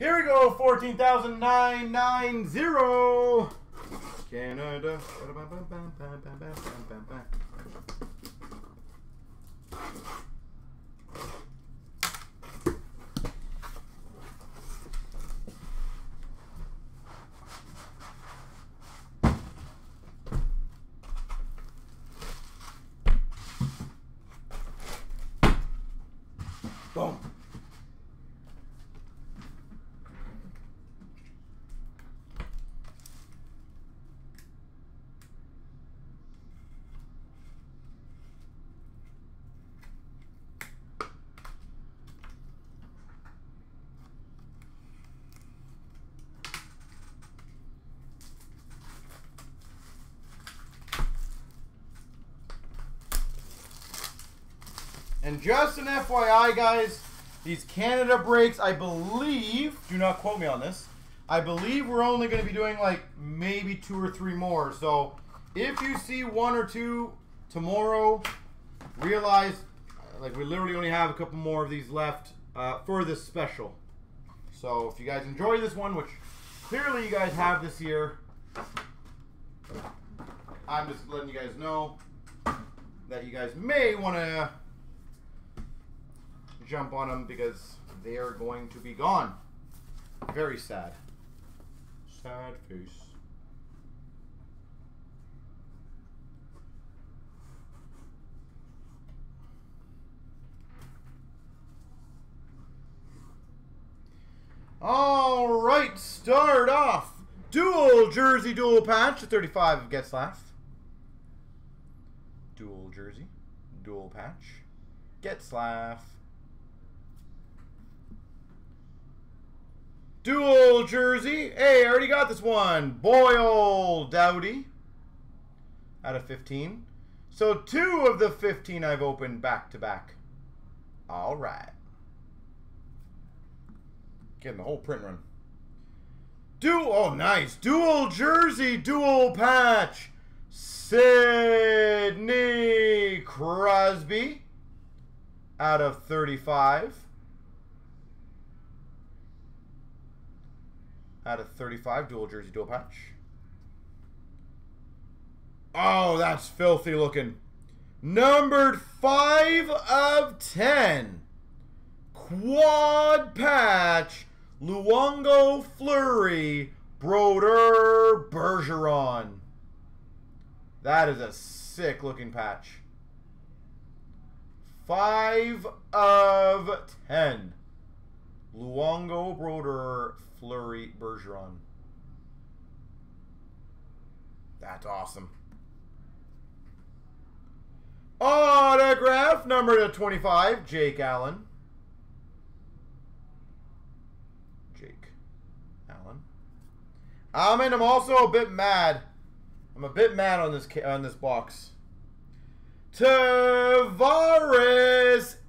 Here we go, 14,990. Canada. Boom. And just an FYI, guys, these Canada breaks, I believe, do not quote me on this, I believe we're only going to be doing like maybe two or three more. So if you see one or two tomorrow, realize like we literally only have a couple more of these left uh, for this special. So if you guys enjoy this one, which clearly you guys have this year, I'm just letting you guys know that you guys may want to jump on them because they are going to be gone. Very sad. Sad face. All right, start off. Dual jersey, dual patch to 35 of Getzlaf. Dual jersey, dual patch. Getzlaf. Dual jersey. Hey, I already got this one. Boyle Doughty. Out of 15. So two of the 15 I've opened back to back. All right. Getting the whole print run. Dual, oh nice. Dual jersey, dual patch. Sidney Crosby. Out of 35. Out of 35. Dual jersey, dual patch. Oh, that's filthy looking. Numbered 5 of 10. Quad patch. Luongo Fleury. Brodeur Bergeron. That is a sick looking patch. 5 of 10. Luongo Brodeur Fleury Bergeron. That's awesome. Autograph number to 25, Jake Allen. Jake Allen. Ah, I mean, I'm also a bit mad. I'm a bit mad on this on this box. Tavares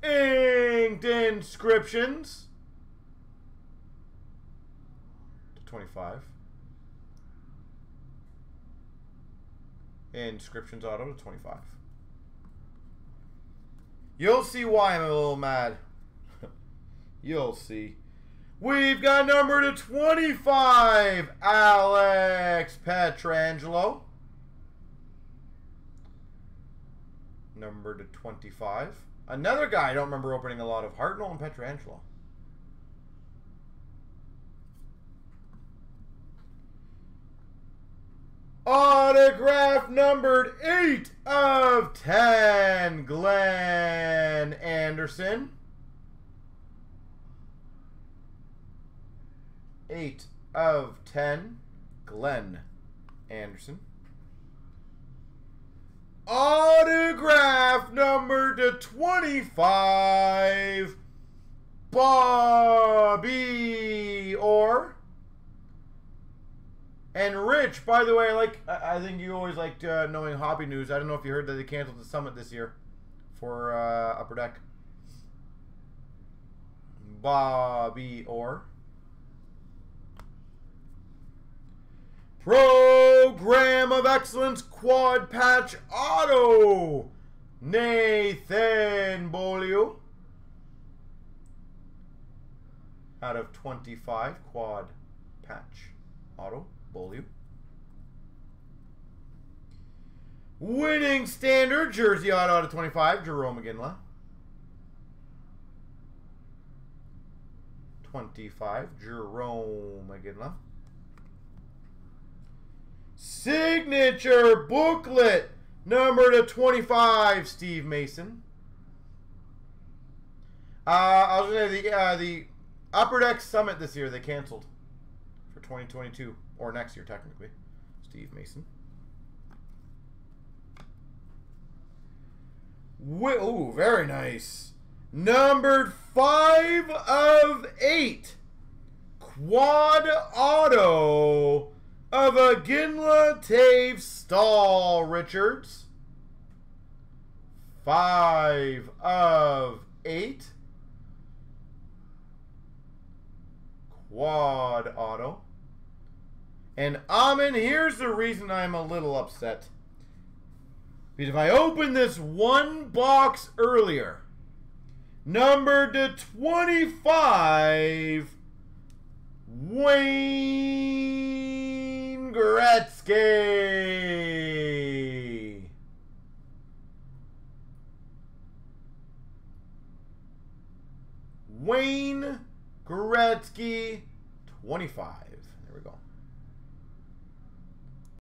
inked inscriptions. 25. Inscriptions auto to 25. You'll see why I'm a little mad. You'll see. We've got number to 25, Alex Pietrangelo. Number to 25. Another guy I don't remember opening a lot of. Hartnell and Pietrangelo. Autograph numbered 8 of 10, Glenn Anderson. 8 of 10, Glenn Anderson. Autograph number to 25, Bobby Orr. And Rich, by the way, like I think you always liked uh, knowing hobby news. I don't know if you heard that they canceled the summit this year for uh, Upper Deck. Bobby Orr. Program of Excellence Quad Patch Auto. Nathan Beaulieu. out of 25 quad patch auto Beaulieu. Winning standard jersey out of 25 Jarome Iginla. 25 Jarome Iginla. Signature booklet number to 25 Steve Mason. Uh, I was gonna say the uh, the Upper Deck Summit this year they canceled for 2022 or next year technically. Steve Mason. Oh, very nice. Numbered five of eight. Quad auto of Iginla Tave Stall, Richards. Five of eight. Quad auto. And Amin, here's the reason I'm a little upset. Because if I open this one box earlier, number to 25, Wayne Gretzky. Wayne Gretzky, 25. There we go.